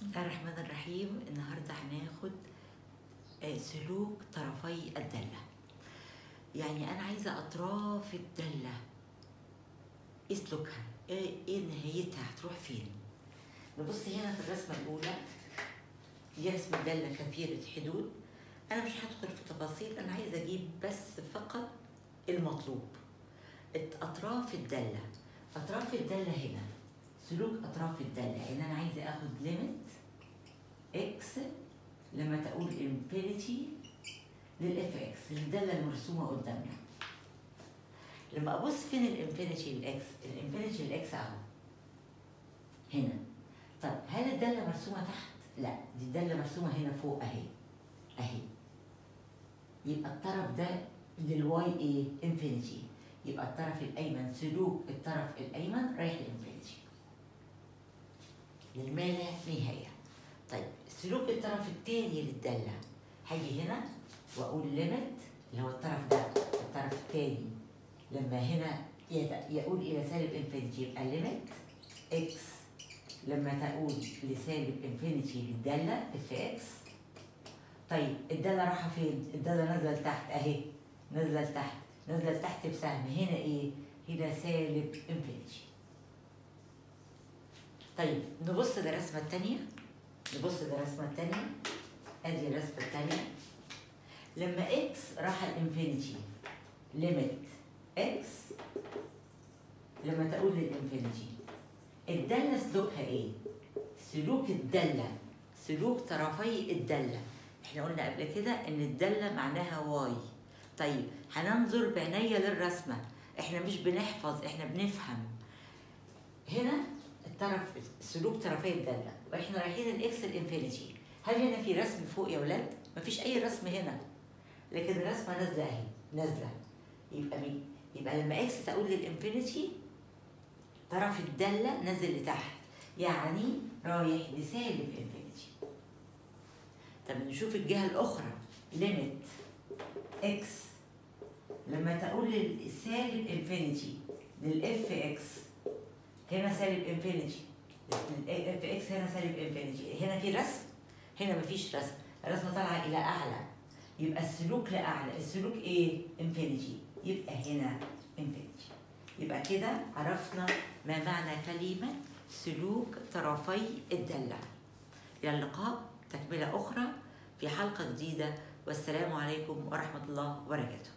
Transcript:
بسم الله الرحمن الرحيم. النهارده هناخد آه، سلوك طرفي الدالة. يعني أنا عايزة أطراف الدالة. إيه سلوكها؟ إيه, إيه نهايتها؟ هتروح فين؟ نبص هنا في الرسمة الأولى. دي رسم دالة كثيرة حدود. أنا مش هدخل في تفاصيل أنا عايزة أجيب بس فقط المطلوب. أطراف الدالة. أطراف الدالة هنا. سلوك أطراف الدالة يعني أنا عايزة آخد limit x لما تؤول infinity لل f x الدالة المرسومة قدامنا. لما أبص فين الانفينيتي للإكس الانفينيتي للإكس أهو. هنا. طب هل الدالة مرسومة تحت؟ لا دي الدالة مرسومة هنا فوق أهي. أهي. يبقى الطرف ده لل y إيه؟ infinity يبقى الطرف الأيمن سلوك الطرف الأيمن رايح لل infinity للما لا نهايه طيب سلوك الطرف الثاني للدالة. هاجي هنا وأقول limit اللي هو الطرف ده. الطرف الثاني لما هنا يؤول إلى سالب infinity يبقى limit x لما تؤول لسالب infinity للدالة f x طيب الدالة رايحه فين؟ الدالة نازلة لتحت أهي. نازلة لتحت. نازلة لتحت بسهم. هنا إيه؟ هنا سالب infinity طيب نبص للرسمة الثانية نبص للرسمة الثانية ادي الرسمة الثانية لما x راح ال infinity limit x لما تؤول لل infinity الدالة سلوكها إيه؟ سلوك الدالة. سلوك طرفي الدالة. إحنا قلنا قبل كده إن الدالة معناها y. طيب هننظر بعينيا للرسمة. إحنا مش بنحفظ إحنا بنفهم. هنا الطرف سلوك طرفي الدالة وإحنا رايحين ال x ال infinity هل هنا في رسم فوق يا ولاد؟ مفيش أي رسم هنا. لكن الرسمة نازلة أهي نازلة. يبقى مين؟ يبقى لما x تؤول لل infinity طرف الدالة نازل لتحت. يعني رايح لسالب infinity طب نشوف الجهة الأخرى. limit x لما تؤول للسالب infinity لل f x هنا سالب infinity ال f x هنا سالب infinity هنا في رسم هنا مفيش رسم. الرسمة طالعة إلى أعلى. يبقى السلوك لأعلى. السلوك إيه؟ infinity يبقى هنا انفينيتي يبقى كده عرفنا ما معنى كلمة سلوك طرفي الدالة. إلى اللقاء. تكملة أخرى في حلقة جديدة. والسلام عليكم ورحمة الله وبركاته.